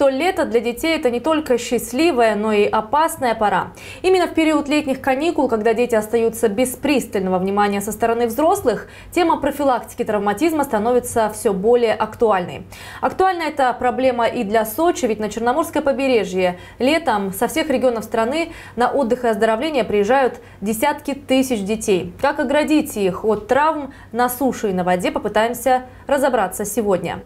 что лето для детей это не только счастливая, но и опасная пора? Именно в период летних каникул, когда дети остаются без пристального внимания со стороны взрослых, тема профилактики травматизма становится все более актуальной. Актуальна эта проблема и для Сочи, ведь на Черноморское побережье летом со всех регионов страны на отдых и оздоровление приезжают десятки тысяч детей. Как оградить их от травм на суше и на воде, попытаемся разобраться сегодня.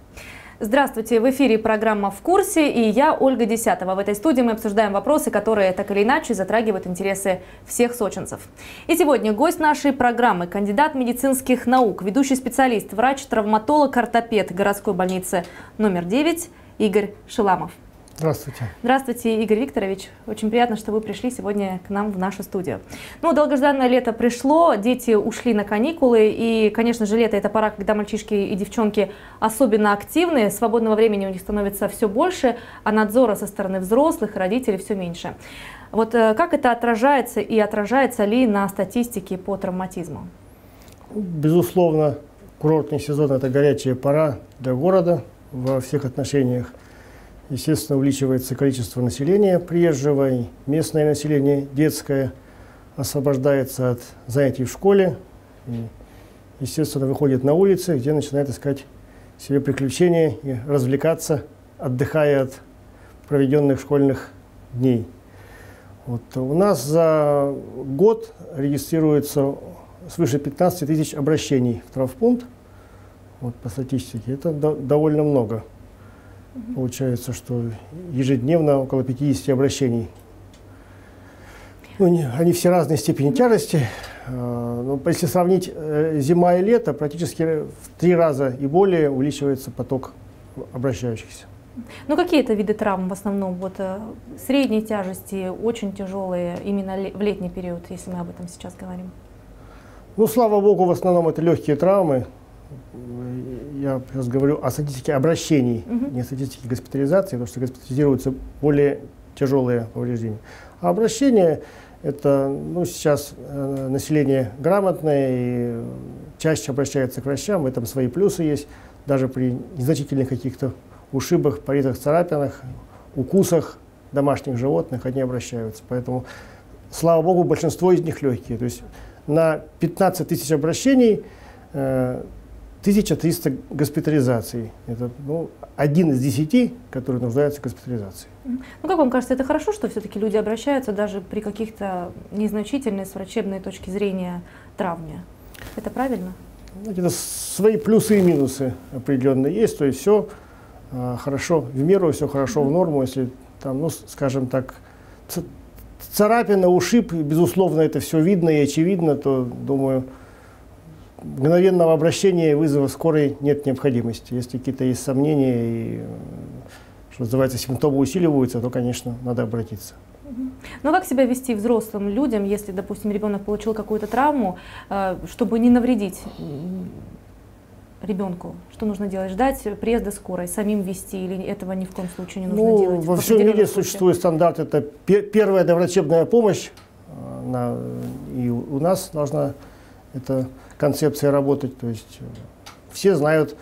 Здравствуйте, в эфире программа «В курсе» и я, Ольга Десятова. В этой студии мы обсуждаем вопросы, которые так или иначе затрагивают интересы всех сочинцев. И сегодня гость нашей программы – кандидат медицинских наук, ведущий специалист, врач-травматолог, ортопед городской больницы номер 9 Игорь Шиламов. Здравствуйте. Здравствуйте, Игорь Викторович. Очень приятно, что вы пришли сегодня к нам в нашу студию. Ну, долгожданное лето пришло, дети ушли на каникулы, и, конечно же, лето – это пора, когда мальчишки и девчонки особенно активны, свободного времени у них становится все больше, а надзора со стороны взрослых, родителей все меньше. Вот э, как это отражается и отражается ли на статистике по травматизму? Безусловно, курортный сезон – это горячая пора для города во всех отношениях – Естественно, увеличивается количество населения приезжего, местное население, детское, освобождается от занятий в школе, и, естественно, выходит на улицы, где начинает искать себе приключения и развлекаться, отдыхая от проведенных школьных дней. Вот. У нас за год регистрируется свыше 15 тысяч обращений в травпункт, вот, по статистике. Это до, довольно много. Получается, что ежедневно около 50 обращений. Ну, они, они все разной степени тяжести. А, но если сравнить э, зима и лето, практически в три раза и более увеличивается поток обращающихся. Ну какие это виды травм в основном? Вот э, средней тяжести, очень тяжелые именно в летний период, если мы об этом сейчас говорим? Ну, слава богу, в основном это легкие травмы, я сейчас говорю о статистике обращений, угу. не о статистике госпитализации, потому что госпитализируются более тяжелые повреждения. А обращения это ну, сейчас э, население грамотное и чаще обращается к врачам, в этом свои плюсы есть, даже при незначительных каких-то ушибах, порезах, царапинах, укусах домашних животных они обращаются. Поэтому, слава богу, большинство из них легкие. То есть на 15 тысяч обращений э, 1300 госпитализаций. Это ну, один из десяти, который нуждается в госпитализации. Ну, как вам кажется, это хорошо, что все-таки люди обращаются даже при каких-то незначительной с врачебной точки зрения травме? Это правильно? Это свои плюсы и минусы определенные есть. То есть все а, хорошо в меру, все хорошо в норму. Если там, ну, скажем так, царапина, ушиб, безусловно, это все видно и очевидно, то, думаю, мгновенного обращения и вызова скорой нет необходимости. Если какие-то есть сомнения и, что называется, симптомы усиливаются, то, конечно, надо обратиться. Ну, как себя вести взрослым людям, если, допустим, ребенок получил какую-то травму, э, чтобы не навредить ребенку? Что нужно делать? Ждать приезда скорой, самим вести или этого ни в коем случае не нужно ну, делать? Во всем мире случае? существует стандарт, это первая доврачебная помощь, э, на, и у нас должна это концепция работать. То есть э, все знают,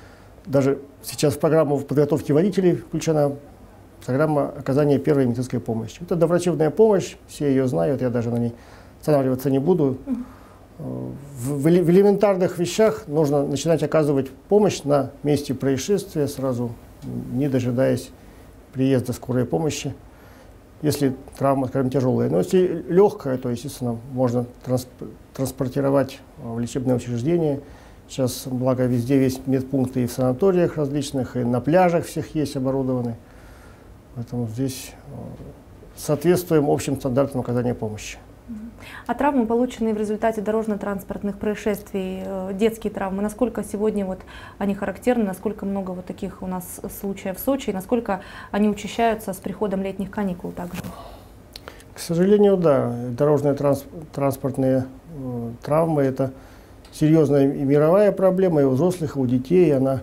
даже сейчас в программу подготовки водителей включена программа оказания первой медицинской помощи. Это доврачебная помощь, все ее знают, я даже на ней останавливаться не буду. В, в, в элементарных вещах нужно начинать оказывать помощь на месте происшествия, сразу не дожидаясь приезда скорой помощи. Если травма, скажем, тяжелая. Но если легкая, то, естественно, можно трансп транспортировать в лечебное учреждение. Сейчас, благо, везде есть медпункты и в санаториях различных, и на пляжах всех есть оборудованы. Поэтому здесь э, соответствуем общим стандартам оказания помощи. А травмы, полученные в результате дорожно-транспортных происшествий, э, детские травмы, насколько сегодня вот они характерны, насколько много вот таких у нас случаев в Сочи, и насколько они учащаются с приходом летних каникул также? К сожалению, да. Дорожные транс транспортные э, травмы – это серьезная и мировая проблема, и у взрослых, и у детей. Она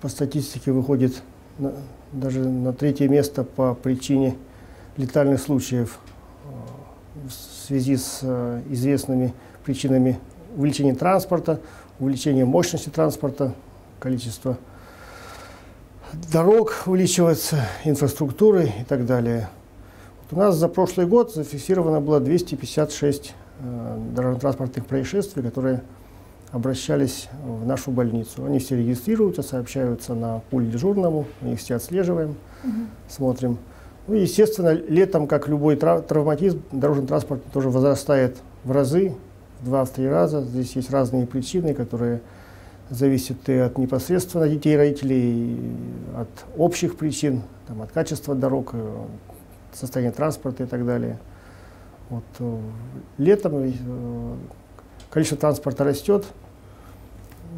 по статистике выходит на, даже на третье место по причине летальных случаев э, в связи с э, известными причинами увеличения транспорта, увеличения мощности транспорта, количества дорог увеличивается, инфраструктуры и так далее. Вот у нас за прошлый год зафиксировано было 256 э, дорожно-транспортных происшествий, которые обращались в нашу больницу. Они все регистрируются, сообщаются на пуль дежурному, мы их все отслеживаем, угу. смотрим. Ну, естественно, летом, как любой травматизм, дорожный транспорт тоже возрастает в разы, в два-три раза. Здесь есть разные причины, которые зависят и от непосредственно детей, родителей, и от общих причин, там, от качества дорог, э, состояния транспорта и так далее. Вот, э, летом э, количество транспорта растет,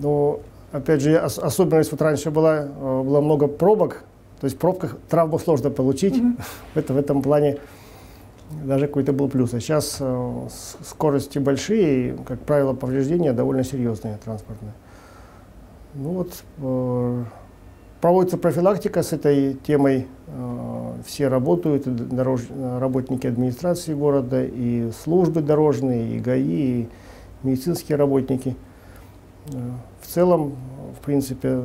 но, опять же, ос особенность вот раньше была, было много пробок, то есть в пробках травму сложно получить. Mm-hmm. Это, в этом плане даже какой-то был плюс. А сейчас э, скорости большие, и, как правило, повреждения довольно серьезные транспортные. Ну вот, э, проводится профилактика с этой темой. Э, все работают, и дорож... работники администрации города, и службы дорожные, и ГАИ, и медицинские работники. Э, в целом, в принципе,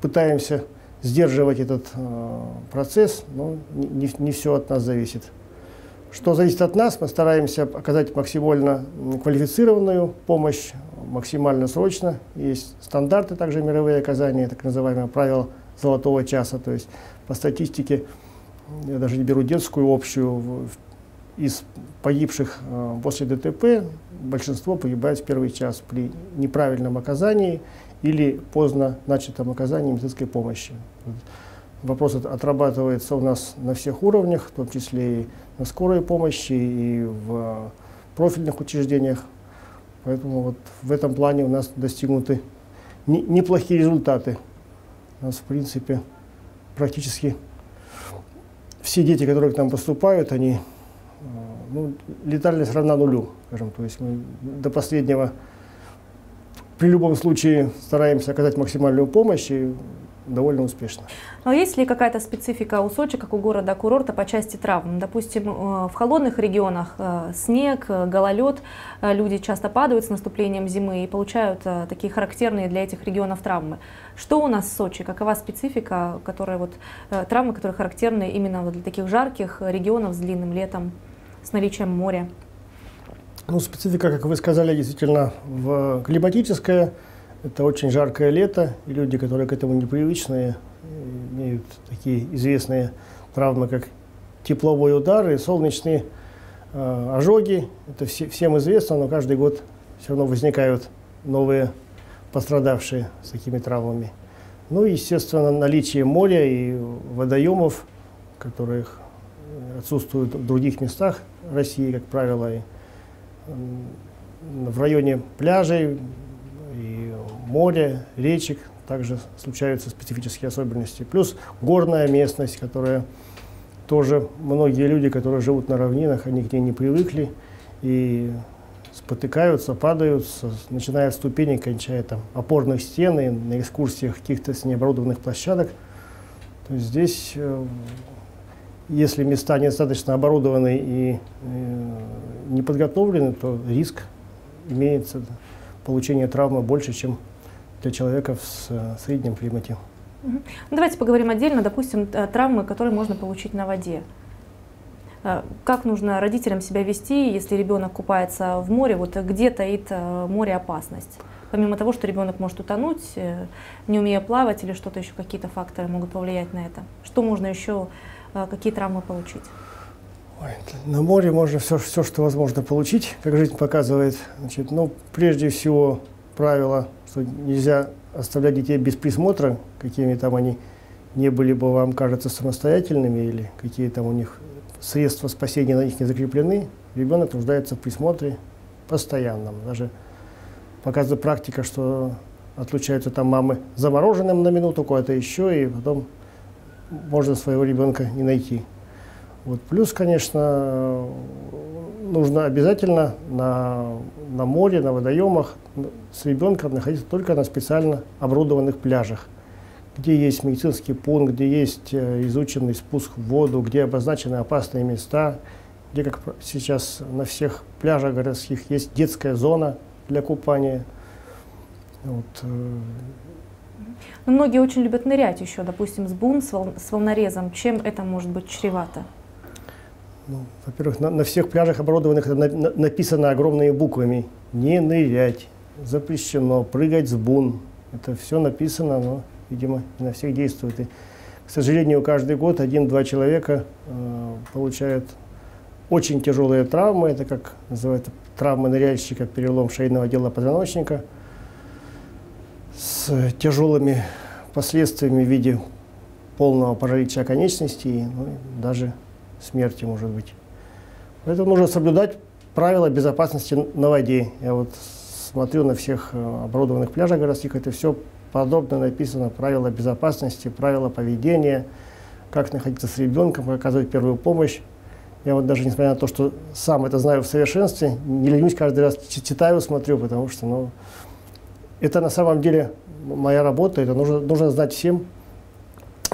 пытаемся сдерживать этот э, процесс, но не, не, все от нас зависит. Что зависит от нас, мы стараемся оказать максимально квалифицированную помощь, максимально срочно. Есть стандарты также мировые оказания, так называемые правила золотого часа. То есть по статистике, я даже не беру детскую общую, из погибших э, после ДТП большинство погибает в первый час при неправильном оказании или поздно начатом оказании медицинской помощи. Вопрос отрабатывается у нас на всех уровнях, в том числе и на скорой помощи, и в профильных учреждениях. Поэтому вот в этом плане у нас достигнуты не, неплохие результаты. У нас, в принципе, практически все дети, которые к нам поступают, они, э, ну, летальность равна нулю, скажем. То есть мы до последнего при любом случае стараемся оказать максимальную помощь и довольно успешно. Но есть ли какая-то специфика у Сочи, как у города-курорта по части травм? Допустим, э, в холодных регионах э, снег, э, гололед, люди часто падают с наступлением зимы и получают такие характерные для этих регионов травмы. Что у нас в Сочи? Какова специфика, которая вот, травмы, которые характерны именно для таких жарких регионов с длинным летом, с наличием моря? Ну, специфика, как вы сказали, действительно в климатическая. Это очень жаркое лето, и люди, которые к этому непривычные, имеют такие известные травмы, как тепловой удар и солнечные э, ожоги. Это все, всем известно, но каждый год все равно возникают новые пострадавшие с такими травмами. Ну и, естественно, наличие моря и водоемов, которых отсутствуют в других местах России, как правило, и в районе пляжей и моря, речек также случаются специфические особенности. Плюс горная местность, которая тоже многие люди, которые живут на равнинах, они к ней не привыкли и спотыкаются, падают, начиная от ступеней, кончая там опорных стен и на экскурсиях каких-то с необорудованных площадок. То есть здесь э, если места недостаточно оборудованы и э, не подготовлены, то риск имеется получения травмы больше, чем для человека в э, среднем климате. Ну, давайте поговорим отдельно, допустим, травмы, которые можно получить на воде. Э, как нужно родителям себя вести, если ребенок купается в море, вот где таит море опасность? Помимо того, что ребенок может утонуть, не умея плавать или что-то еще, какие-то факторы могут повлиять на это. Что можно еще какие травмы получить? Ой, на море можно все, все, что возможно получить, как жизнь показывает. Значит, ну, прежде всего, правило, что нельзя оставлять детей без присмотра, какими там они не были бы, вам кажется, самостоятельными, или какие там у них средства спасения на них не закреплены, ребенок нуждается в присмотре постоянном. Даже показывает практика, что отлучаются там мамы замороженным на минуту, куда-то еще, и потом можно своего ребенка не найти. Вот. Плюс, конечно, нужно обязательно на, на море, на водоемах с ребенком находиться только на специально оборудованных пляжах, где есть медицинский пункт, где есть э, изученный спуск в воду, где обозначены опасные места, где, как сейчас на всех пляжах городских, есть детская зона для купания. Вот. Э, Но многие очень любят нырять еще, допустим, с бун, с волнорезом. Чем это может быть чревато? Ну, во-первых, на, на всех пляжах оборудованных на, на, написано огромными буквами «Не нырять», «Запрещено», «Прыгать с бун». Это все написано, но, видимо, на всех действует. И, к сожалению, каждый год один-два человека э, получают очень тяжелые травмы. Это, как называют, травмы ныряльщика, перелом шейного отдела позвоночника с тяжелыми последствиями в виде полного паралича конечностей, ну, даже смерти может быть. Поэтому нужно соблюдать правила безопасности на воде. Я вот смотрю на всех э, оборудованных пляжах городских, это все подробно написано, правила безопасности, правила поведения, как находиться с ребенком, как оказывать первую помощь. Я вот даже, несмотря на то, что сам это знаю в совершенстве, не ленюсь каждый раз читаю, смотрю, потому что ну, это на самом деле моя работа, это нужно, нужно знать всем,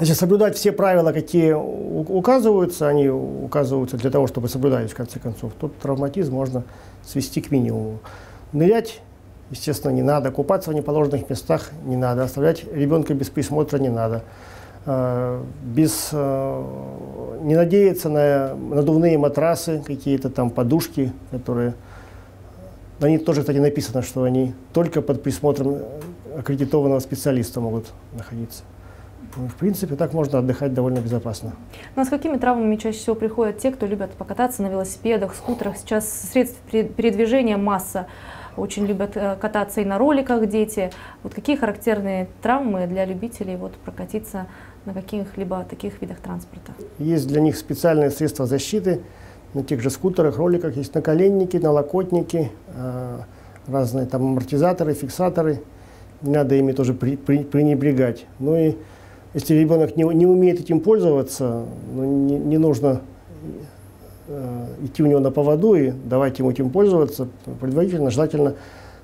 Значит, соблюдать все правила, какие указываются, они указываются для того, чтобы соблюдать, в конце концов. Тот травматизм можно свести к минимуму. Нырять, естественно, не надо. Купаться в неположенных местах не надо. Оставлять ребенка без присмотра не надо. А, без, а, не надеяться на надувные матрасы, какие-то там подушки, которые... На них тоже, кстати, написано, что они только под присмотром аккредитованного специалиста могут находиться. В принципе, так можно отдыхать довольно безопасно. Ну а с какими травмами чаще всего приходят те, кто любят покататься на велосипедах, скутерах? Сейчас средств передвижения масса. Очень любят э, кататься и на роликах дети. Вот какие характерные травмы для любителей вот, прокатиться на каких-либо таких видах транспорта? Есть для них специальные средства защиты. На тех же скутерах, роликах есть наколенники, налокотники, э, разные там амортизаторы, фиксаторы. Не надо ими тоже пренебрегать. Ну и если ребенок не, не умеет этим пользоваться, ну, не, не нужно э, идти у него на поводу и давать ему этим пользоваться. Предварительно, желательно,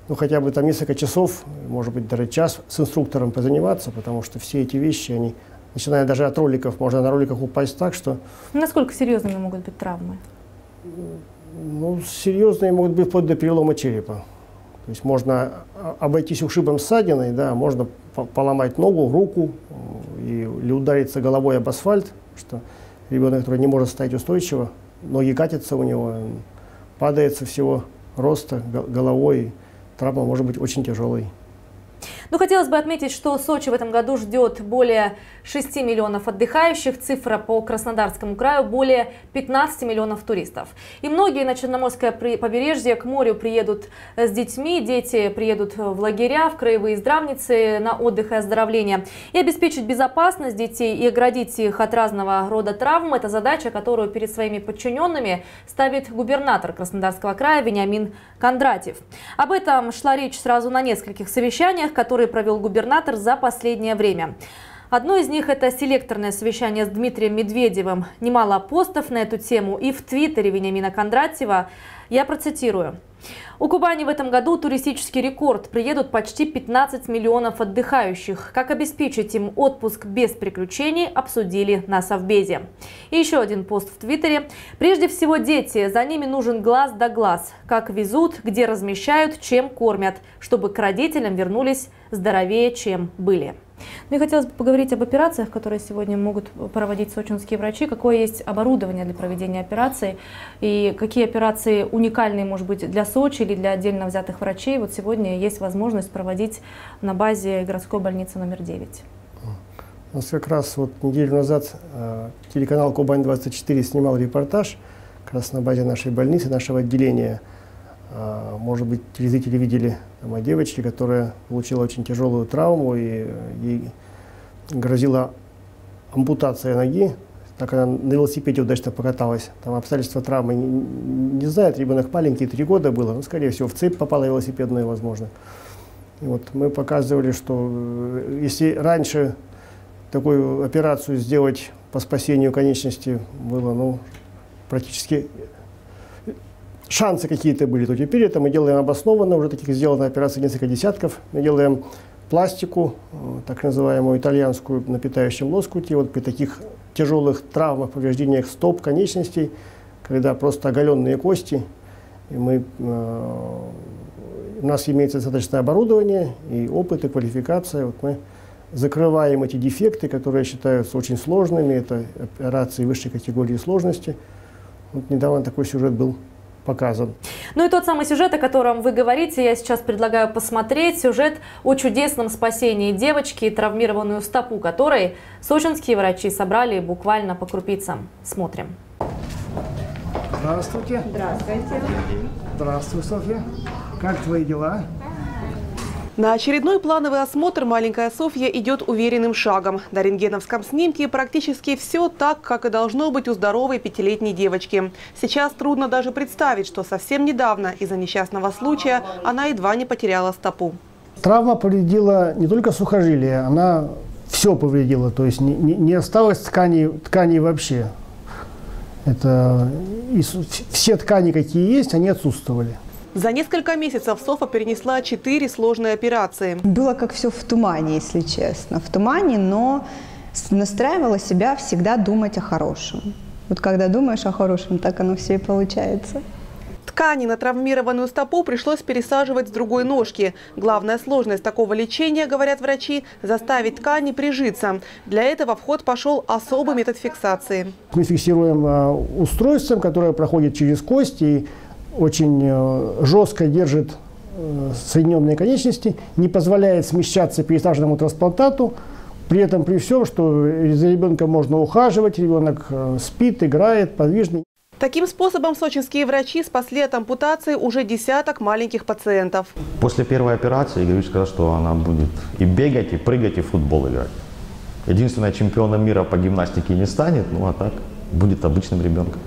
ну, хотя бы там несколько часов, может быть, даже час с инструктором позаниматься, потому что все эти вещи, они, начиная даже от роликов, можно на роликах упасть так, что... Насколько серьезными могут быть травмы? Ну, серьезные могут быть вплоть до перелома черепа. То есть можно обойтись ушибом ссадиной, да, можно поломать ногу, руку и, или удариться головой об асфальт, что ребенок, который не может стоять устойчиво, ноги катятся у него, падает со всего роста головой, травма может быть очень тяжелой. Ну, хотелось бы отметить, что Сочи в этом году ждет более 6 миллионов отдыхающих. Цифра по Краснодарскому краю более 15 миллионов туристов. И многие на Черноморское побережье к морю приедут с детьми. Дети приедут в лагеря, в краевые здравницы на отдых и оздоровление. И обеспечить безопасность детей и оградить их от разного рода травм – это задача, которую перед своими подчиненными ставит губернатор Краснодарского края Вениамин Кондратьев. Об этом шла речь сразу на нескольких совещаниях, которые провел губернатор за последнее время. Одно из них – это селекторное совещание с Дмитрием Медведевым. Немало постов на эту тему и в Твиттере Вениамина Кондратьева. Я процитирую. У Кубани в этом году туристический рекорд. Приедут почти 15 миллионов отдыхающих. Как обеспечить им отпуск без приключений, обсудили на Совбезе. И еще один пост в Твиттере. Прежде всего дети. За ними нужен глаз да глаз. Как везут, где размещают, чем кормят. Чтобы к родителям вернулись здоровее, чем были. Мне хотелось бы поговорить об операциях, которые сегодня могут проводить сочинские врачи. Какое есть оборудование для проведения операций и какие операции уникальные, может быть, для Сочи или для отдельно взятых врачей. Вот сегодня есть возможность проводить на базе городской больницы номер 9. У нас как раз вот неделю назад э, телеканал «Кубань-24» снимал репортаж как раз на базе нашей больницы, нашего отделения – может быть, телезрители видели там, о девочке, которая получила очень тяжелую травму, и ей грозила ампутация ноги. Так она на велосипеде удачно покаталась. Там обстоятельства травмы не, не знает, ребенок маленький, три года было, но, скорее всего, в цепь попала велосипедную, возможно. И вот мы показывали, что э, если раньше такую операцию сделать по спасению конечности было ну, практически шансы какие-то были, то теперь это мы делаем обоснованно, уже таких сделано операций несколько десятков. Мы делаем пластику, э, так называемую итальянскую, на питающем лоскуте. Вот при таких тяжелых травмах, повреждениях стоп, конечностей, когда просто оголенные кости, и мы, э, у нас имеется достаточно оборудование и опыт, и квалификация. Вот мы закрываем эти дефекты, которые считаются очень сложными. Это операции высшей категории сложности. Вот недавно такой сюжет был показан. Ну и тот самый сюжет, о котором вы говорите, я сейчас предлагаю посмотреть. Сюжет о чудесном спасении девочки, травмированную стопу которой сочинские врачи собрали буквально по крупицам. Смотрим. Здравствуйте. Здравствуйте. Здравствуй, Софья. Как твои дела? На очередной плановый осмотр маленькая Софья идет уверенным шагом. На рентгеновском снимке практически все так, как и должно быть у здоровой пятилетней девочки. Сейчас трудно даже представить, что совсем недавно из-за несчастного случая она едва не потеряла стопу. Травма повредила не только сухожилие, она все повредила, то есть не, не, осталось тканей, тканей вообще. Это и все ткани, какие есть, они отсутствовали. За несколько месяцев Софа перенесла четыре сложные операции. Было как все в тумане, если честно. В тумане, но настраивала себя всегда думать о хорошем. Вот когда думаешь о хорошем, так оно все и получается. Ткани на травмированную стопу пришлось пересаживать с другой ножки. Главная сложность такого лечения, говорят врачи, заставить ткани прижиться. Для этого в ход пошел особый метод фиксации. Мы фиксируем а, устройством, которое проходит через кость и очень э, жестко держит э, соединенные конечности, не позволяет смещаться пересаженному трансплантату, при этом при всем, что за ребенком можно ухаживать, ребенок э, спит, играет, подвижный. Таким способом сочинские врачи спасли от ампутации уже десяток маленьких пациентов. После первой операции Игорь сказал, что она будет и бегать, и прыгать, и в футбол играть. Единственное, чемпионом мира по гимнастике не станет, ну а так будет обычным ребенком.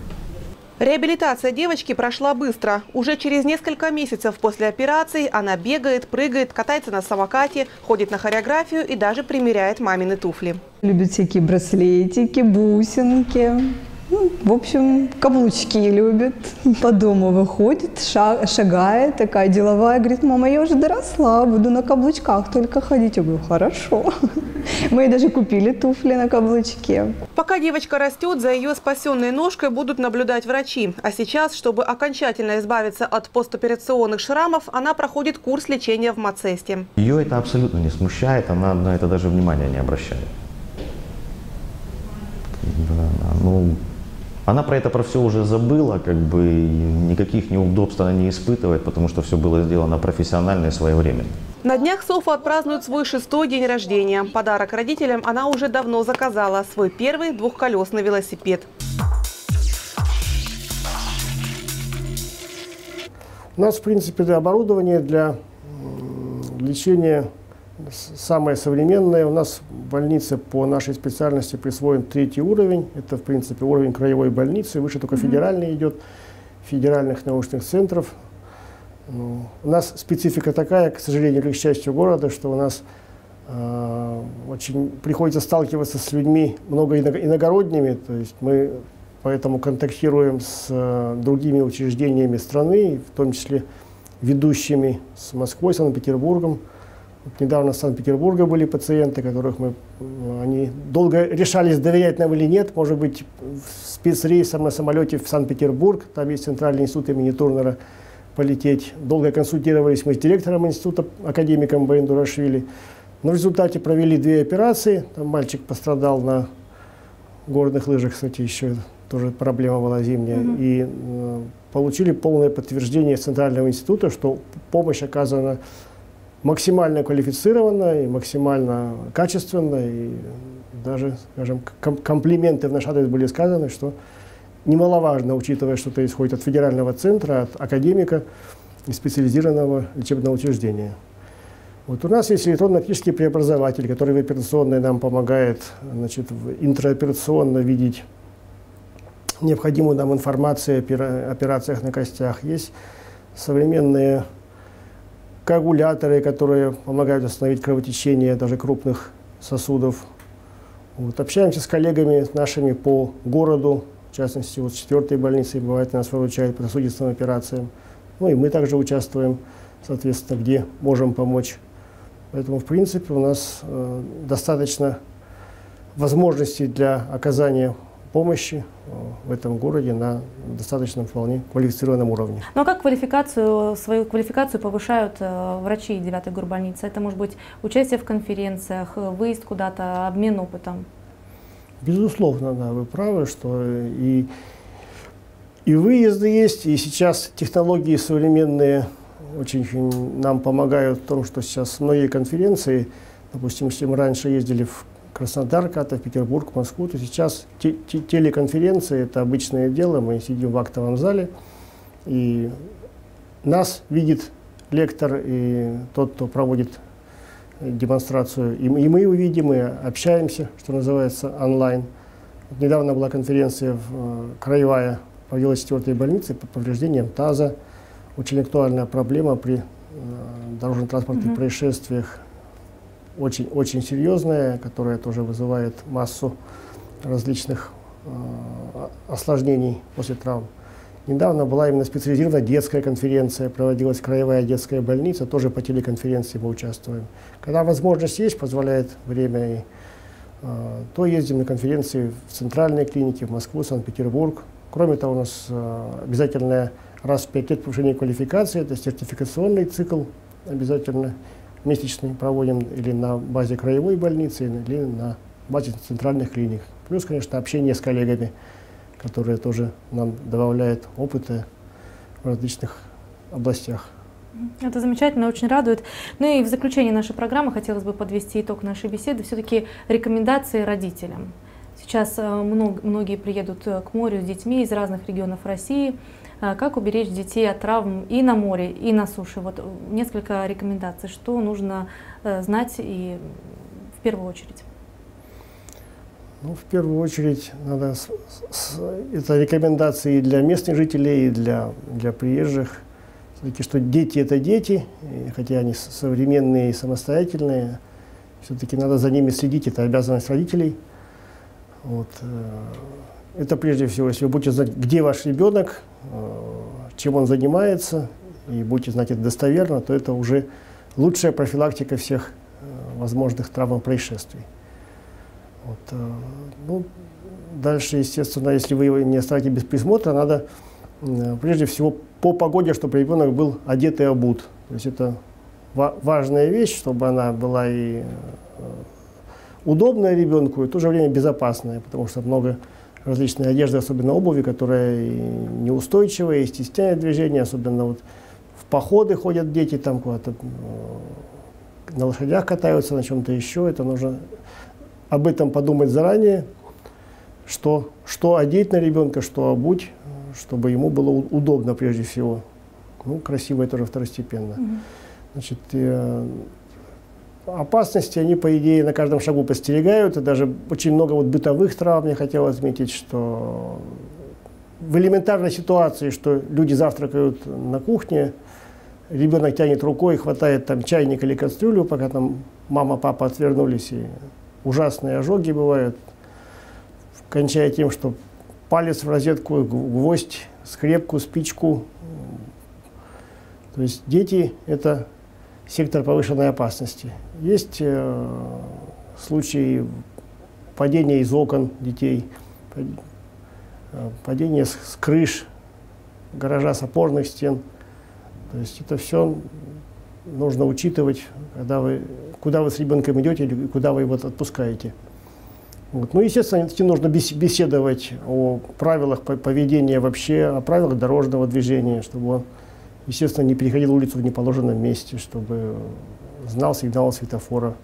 Реабилитация девочки прошла быстро. Уже через несколько месяцев после операции она бегает, прыгает, катается на самокате, ходит на хореографию и даже примеряет мамины туфли. Любит всякие браслетики, бусинки. Ну, в общем, каблучки любит. По дому выходит, шагает, такая деловая. Говорит, мама, я уже доросла, буду на каблучках только ходить. Я говорю, хорошо. Мы даже купили туфли на каблучке. Пока девочка растет, за ее спасенной ножкой будут наблюдать врачи. А сейчас, чтобы окончательно избавиться от постоперационных шрамов, она проходит курс лечения в Мацесте. Ее это абсолютно не смущает, она на это даже внимания не обращает. Да, ну, она про это про все уже забыла, как бы никаких неудобств она не испытывает, потому что все было сделано профессионально и своевременно. На днях Софа отпразднует свой шестой день рождения. Подарок родителям она уже давно заказала – свой первый двухколесный велосипед. У нас, в принципе, оборудование для лечения самое современное. У нас в больнице по нашей специальности присвоен третий уровень. Это, в принципе, уровень краевой больницы. Выше только федеральный идет, федеральных научных центров. Ну, у нас специфика такая, к сожалению или к счастью города, что у нас э, очень приходится сталкиваться с людьми много иногородними. То есть мы поэтому контактируем с э, другими учреждениями страны, в том числе ведущими с Москвой, Санкт-Петербургом. Вот недавно в Санкт-Петербурге были пациенты, которых мы, они долго решались, доверять нам или нет. Может быть, спецрейсом на самолете в Санкт-Петербург, там есть Центральный институт имени Турнера, полететь. Долго консультировались мы с директором института, академиком Баин Дурашвили. Но в результате провели две операции. Там мальчик пострадал на горных лыжах, кстати, еще тоже проблема была зимняя. -hmm. И э, получили полное подтверждение Центрального института, что помощь оказана максимально квалифицированно и максимально качественно. И даже, скажем, ком комплименты в наш адрес были сказаны, что немаловажно, учитывая, что это исходит от федерального центра, от академика и специализированного лечебного учреждения. Вот у нас есть электронно-оптический преобразователь, который в операционной нам помогает значит, интраоперационно видеть необходимую нам информацию о операциях на костях. Есть современные коагуляторы, которые помогают остановить кровотечение даже крупных сосудов. Вот. Общаемся с коллегами нашими по городу, в частности, вот четвертой больнице бывает нас выручает по сосудистым операциям. Ну и мы также участвуем, соответственно, где можем помочь. Поэтому, в принципе, у нас э, достаточно возможностей для оказания помощи в этом городе на достаточном вполне квалифицированном уровне. Ну а как квалификацию, свою квалификацию повышают врачи 9-й горбольницы? Это может быть участие в конференциях, выезд куда-то, обмен опытом? Безусловно, да, вы правы, что и, и выезды есть, и сейчас технологии современные очень, очень нам помогают в том, что сейчас многие конференции, допустим, если мы раньше ездили в Краснодар, Катов, Петербург, Москву, то сейчас те, те, телеконференции – это обычное дело, мы сидим в актовом зале, и нас видит лектор и тот, кто проводит демонстрацию, и, и мы его видим, и общаемся, что называется, онлайн. Вот недавно была конференция в, э, краевая, в 4 больнице по повреждениям таза, очень актуальная проблема при э, дорожно-транспортных угу. происшествиях, очень, очень серьезная, которая тоже вызывает массу различных э, осложнений после травм. Недавно была именно специализированная детская конференция, проводилась краевая детская больница, тоже по телеконференции мы участвуем. Когда возможность есть, позволяет время, и, э, то ездим на конференции в центральные клиники, в Москву, Санкт-Петербург. Кроме того, у нас э, обязательная раз в пять лет повышение квалификации, это сертификационный цикл обязательно месячный проводим или на базе краевой больницы, или на базе центральных клиник. Плюс, конечно, общение с коллегами, которые тоже нам добавляют опыта в различных областях. Это замечательно, очень радует. Ну и в заключение нашей программы хотелось бы подвести итог нашей беседы. Все-таки рекомендации родителям. Сейчас э, много, многие приедут э, к морю с детьми из разных регионов России. А как уберечь детей от травм и на море, и на суше? Вот несколько рекомендаций, что нужно э, знать и в первую очередь. Ну, в первую очередь, надо с, с, это рекомендации для местных жителей, и для, для приезжих. Все-таки, что дети – это дети, и хотя они современные и самостоятельные, все-таки надо за ними следить, это обязанность родителей. Вот. Это прежде всего, если вы будете знать, где ваш ребенок, Э, чем он занимается, и будете знать это достоверно, то это уже лучшая профилактика всех э, возможных травм происшествий. Вот, э, ну, дальше, естественно, если вы его не оставите без присмотра, надо прежде всего по погоде, чтобы ребенок был одет и обут. То есть это важная вещь, чтобы она была и удобная ребенку, и в то же время безопасная, потому что много различные одежды, особенно обуви, которая неустойчивая и стесняет движение, особенно вот в походы ходят дети, там куда-то на лошадях катаются, на чем-то еще. Это нужно об этом подумать заранее, что, что одеть на ребенка, что обуть, чтобы ему было удобно прежде всего. Ну, красиво это уже второстепенно. Значит, опасности, они, по идее, на каждом шагу постерегают. И даже очень много вот бытовых травм я хотел отметить, что в элементарной ситуации, что люди завтракают на кухне, ребенок тянет рукой, хватает там чайник или кастрюлю, пока там мама, папа отвернулись, и ужасные ожоги бывают, кончая тем, что палец в розетку, гвоздь, скрепку, спичку. То есть дети – это сектор повышенной опасности. Есть э, случаи падения из окон детей, э, падения с, с крыш, гаража с опорных стен. То есть это все нужно учитывать, когда вы, куда вы с ребенком идете или куда вы его отпускаете. Вот. Ну, естественно, нужно беседовать о правилах поведения вообще, о правилах дорожного движения, чтобы он естественно, не переходил улицу в неположенном месте, чтобы знал сигнал светофора.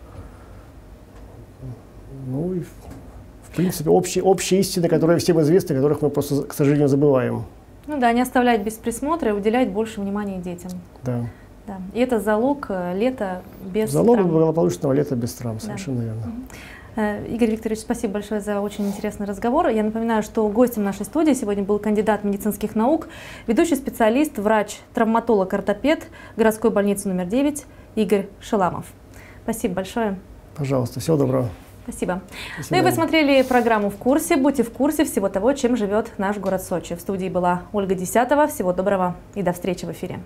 Ну и, в принципе, общие, общие истины, которые всем известны, которых мы просто, к сожалению, забываем. Ну да, не оставлять без присмотра и уделять больше внимания детям. Да. Да. И это залог э, лета без залог травм. Залог благополучного лета без травм, совершенно да. верно. Угу. Э, Игорь Викторович, спасибо большое за очень интересный разговор. Я напоминаю, что гостем нашей студии сегодня был кандидат медицинских наук, ведущий специалист, врач, травматолог, ортопед городской больницы номер 9 Игорь Шеламов. Спасибо большое. Пожалуйста, всего доброго. Спасибо. Ну и вы смотрели программу «В курсе». Будьте в курсе всего того, чем живет наш город Сочи. В студии была Ольга Десятова. Всего доброго и до встречи в эфире.